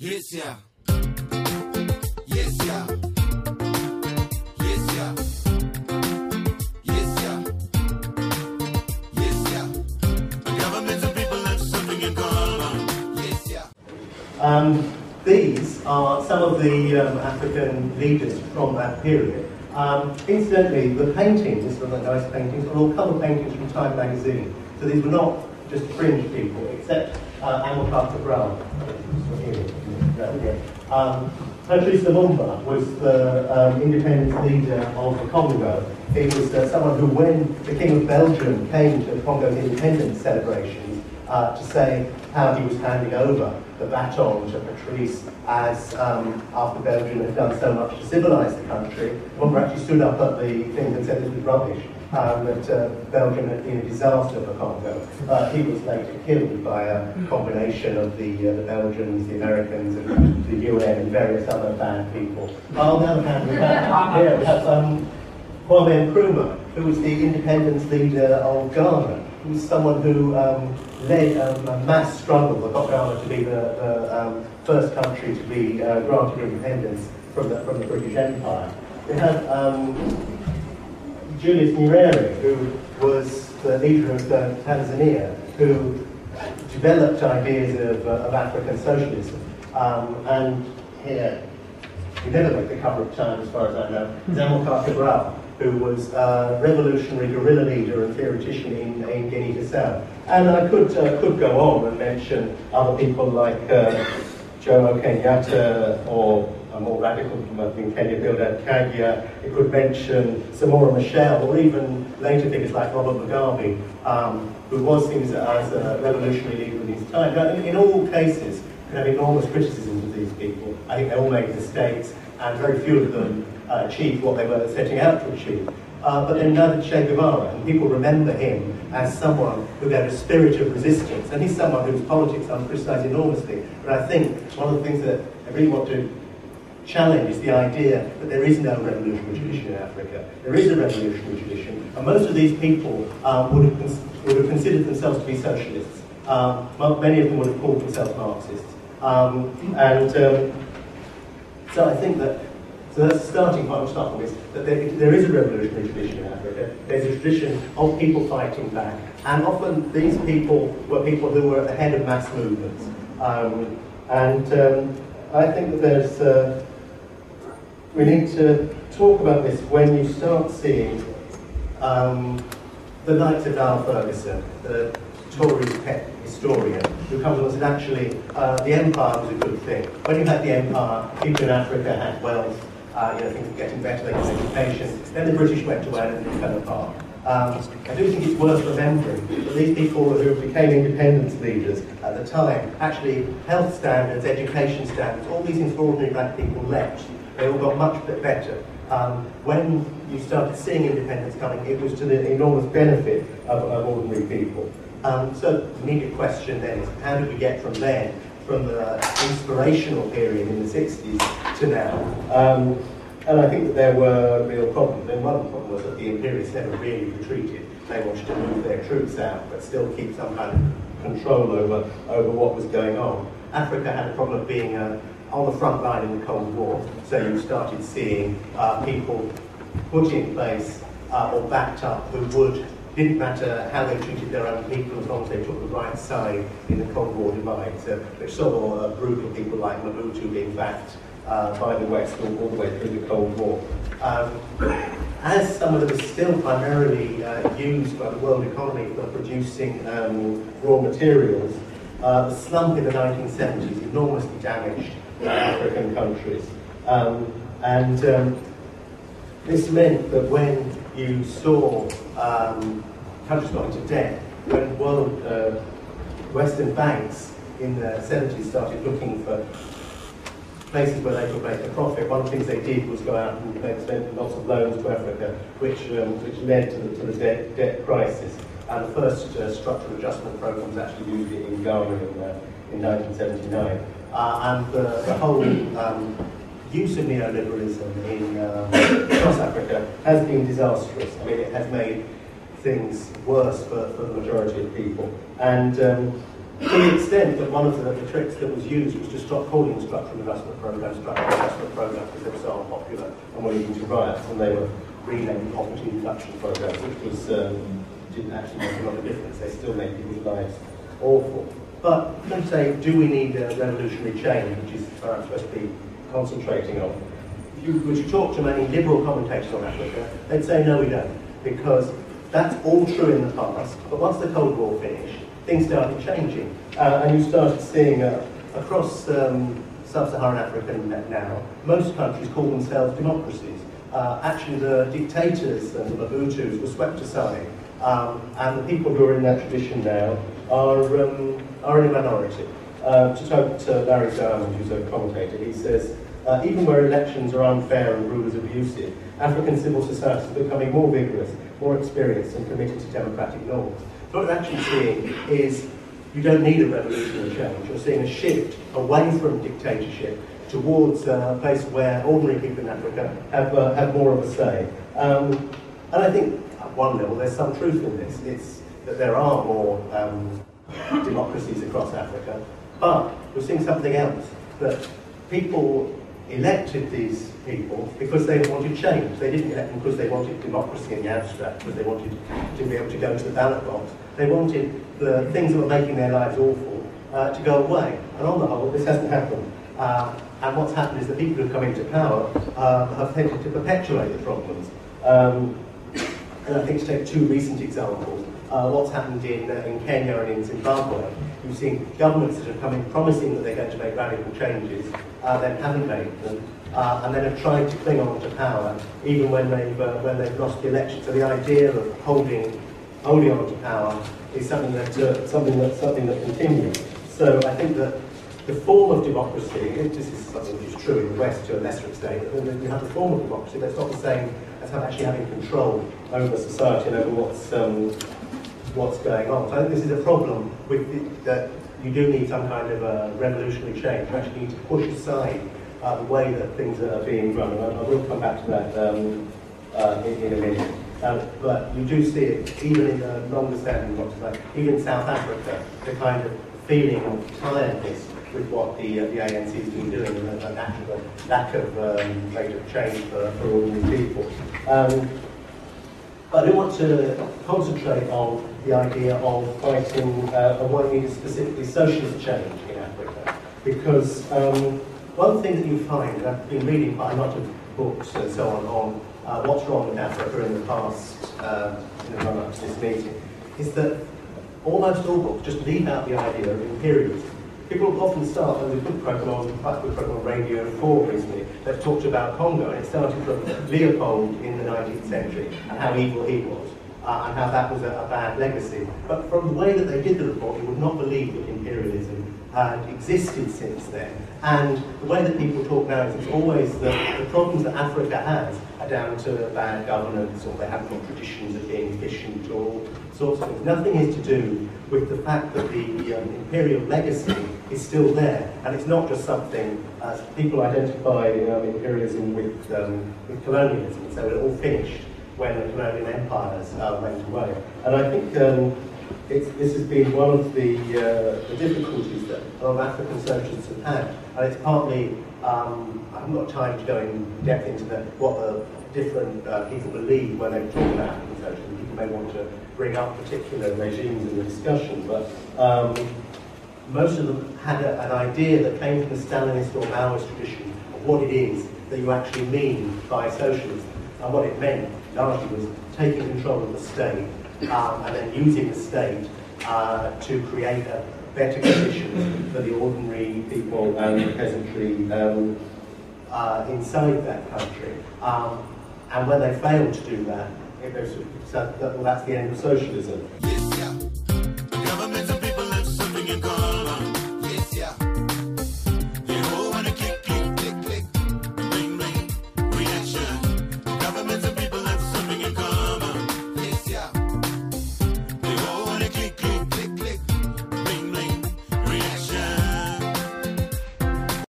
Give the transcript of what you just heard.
Yes, yeah. Yes, yeah. Yes, yeah. Yes, yeah. Yes, yeah. The governments and people have something in common. Yes, yeah. Um, these are some of the um, African leaders from that period. Um, incidentally, the paintings, the nice paintings, are all cover paintings from Time magazine. So these were not just fringe people, except uh, Amilcar Cabral. Um, Patrice Lumumba was the um, independence leader of the Congo. He was uh, someone who, when the King of Belgium came to the Congo's independence celebrations uh, to say how he was handing over the baton to Patrice as um, after Belgium had done so much to civilise the country, Lumumba actually stood up at the thing and said this was rubbish um, that uh, Belgium had been a disaster for Congo. Uh, he was later killed by a combination of the, uh, the Belgians, the Americans, and the UN and various other bad people. On the other hand, we have, here we have um, Kwame Nkrumah, who was the independence leader of Ghana. He was someone who um, led um, a mass struggle that got Ghana to be the, the um, first country to be uh, granted independence from the, from the British Empire. We have um, Julius Nyerere, who was the leader of uh, Tanzania, who developed ideas of, uh, of African socialism. Um, and here, he never made the cover of Time, as far as I know, is Cabral, who was a revolutionary guerrilla leader and theoretician in, in Guinea-Bissau. And I could, uh, could go on and mention other people like uh, Jomo Kenyatta or a more radical diplomat in Kenya, Bildad Kaggia. It could mention Samora Machel or even later figures like Robert Mugabe, um, who was seen as a, a revolutionary leader in his time. Now, in, all cases, you can have enormous criticisms of these people. I think they all made mistakes, and very few of them uh, achieved what they were setting out to achieve. Uh, but then neither Che Guevara, and people remember him as someone who had a spirit of resistance, and he's someone whose politics I'm criticised enormously. But I think one of the things that I really want to challenge the idea that there is no revolutionary tradition in Africa. There is a revolutionary tradition, and most of these people um, would, have would have considered themselves to be socialists. Um, many of them would have called themselves Marxists. Um, and um, so I think that so that's the starting point of starting is that there, there is a revolutionary tradition in Africa. There's a tradition of people fighting back, and often these people were people who were at the head of mass movements. Um, and um, I think that there's uh, we need to talk about this when you start seeing um, the likes of Niall Ferguson, the Tory pet historian, who comes along and says, actually, uh, the empire was a good thing. When you had the empire, people in Africa had wealth, uh, you know, things were getting better, they got education. Then the British went away and it fell apart. Um, I do think it's worth remembering that these people who became independence leaders at the time, actually health standards, education standards, all these things for ordinary black people left. They all got much bit better. Um, when you started seeing independence coming, it was to the enormous benefit of, of ordinary people. Um, so the immediate question then is, how did we get from then, from the inspirational period in the 60s to now? Um, and I think that there were real problems. And one problem was that the imperialists never really retreated. They wanted to move their troops out, but still keep some kind of control over, over what was going on. Africa had a problem of being uh, on the front line in the Cold War, so you started seeing uh, people put in place uh, or backed up who would, didn't matter how they treated their own people as long as they took the right side in the Cold War divide. So which saw a group of people like Mobutu being backed uh, by the West all, all the way through the Cold War. Um, as some of them are still primarily uh, used by the world economy for producing um, raw materials, uh, the slump in the 1970s enormously damaged African countries. Um, and um, this meant that when you saw um, countries going into debt, when world uh, Western banks in the 70s started looking for places where they could make a profit, one of the things they did was go out and they spent lots of loans to Africa, which, um, which led to the, to the debt, debt crisis. And the first uh, structural adjustment program was actually used in Ghana in, uh, in 1979. Uh, and the, the whole um, use of neoliberalism in across Africa has been disastrous. I mean, it has made things worse for, for the majority of people. And um, to the extent that one of the, the, tricks that was used was to stop calling structural investment programs structural investment programs because they were so unpopular and were leading to riots, and they were renamed poverty reduction programs, which was um, didn't actually make a lot of difference. They still made people's lives awful. But let's say, do we need a revolutionary change, which is what I'm supposed to be concentrating on? If you were to talk to many liberal commentators on Africa, they'd say no, we don't, because that's all true in the past. But once the Cold War finished, things started changing. Uh, and you started seeing uh, across um, sub-Saharan Africa now, most countries call themselves democracies. Uh, actually, the dictators and the Mobutus were swept aside, um, and the people who are in that tradition now are, um, are in a minority. Uh, to to Larry Diamond, who's a commentator, he says, uh, even where elections are unfair and rulers abusive, African civil society is becoming more vigorous, more experienced and committed to democratic norms what we're actually seeing is you don't need a revolutionary change. You're seeing a shift away from dictatorship towards a place where ordinary people in Africa have, uh, have more of a say. Um, and I think at one level there's some truth in this. It's that there are more um, democracies across Africa, but we're seeing something else, that people elected these people because they wanted change. They didn't elect them because they wanted democracy in the abstract, because they wanted to be able to go to the ballot box. They wanted the things that were making their lives awful uh, to go away. And on the whole, this hasn't happened. Uh, and what's happened is the people who've come into power uh, have tended to perpetuate the problems. Um, and I think to take two recent examples, uh, what's happened in, uh, in Kenya and in Zimbabwe, you've seen governments that have come in promising that they're going to make radical changes, uh, then haven't made them, uh, and then have tried to cling on to power even when they've, uh, when they've lost the election. So the idea of holding, holding on to power is something that, uh, something that, something that continues. So I think that the form of democracy, this is something which is true in the West to a lesser extent, you have the form of democracy, but it's not the same as actually having control over society and over what's, um, what's going on. So I think this is a problem with the, that you do need some kind of a revolutionary change. You actually need to push aside uh, the way that things are being run. And I, will come back to that um, uh, in, in, a minute. Um, but you do see it even in the longer standing boxes, like even South Africa, the kind of feeling of tiredness with what the, uh, the ANC has been doing and the natural lack of um, rate of change for, for ordinary people. Um, but I do want to concentrate on the idea of fighting uh, and is specifically socialist change in Africa. Because um, one thing that you find, and I've been reading quite a lot of books and so on, on uh, what's wrong with Africa in the past, um, in the run-up to this meeting, is that almost all books just leave out the idea of imperialism. People often start, and a good program on, good program on Radio 4 recently, that talked about Congo, and it started from Leopold in the 19th century, and how evil he was, uh, and how that was a, a bad legacy. But from the way that they did the report, you would not believe that imperialism had existed since then. And the way that people talk now is it's always that the problems that Africa has are down to bad governance or they have no traditions of being efficient or sorts of things. Nothing is to do with the fact that the um, imperial legacy is still there. And it's not just something, as people identify um, imperialism with, um, with colonialism, so it all finished when the colonial empires uh, went away. And I think um, this has been one of the, uh, the difficulties that a lot of African socialists have had. And it's partly, um, I haven't got time to go in depth into the, what the different uh, people believe when they talk about African socialism. People may want to bring up particular regimes in the discussion, but um, most of them had a, an idea that came from the Stalinist or Maoist tradition of what it is that you actually mean by socialism. And what it meant largely was taking control of the state um, and then using the state uh, to create a better conditions for the ordinary people and the peasantry um, uh, inside that country. Um, and when they failed to do that, it so that, well, that's the end of socialism.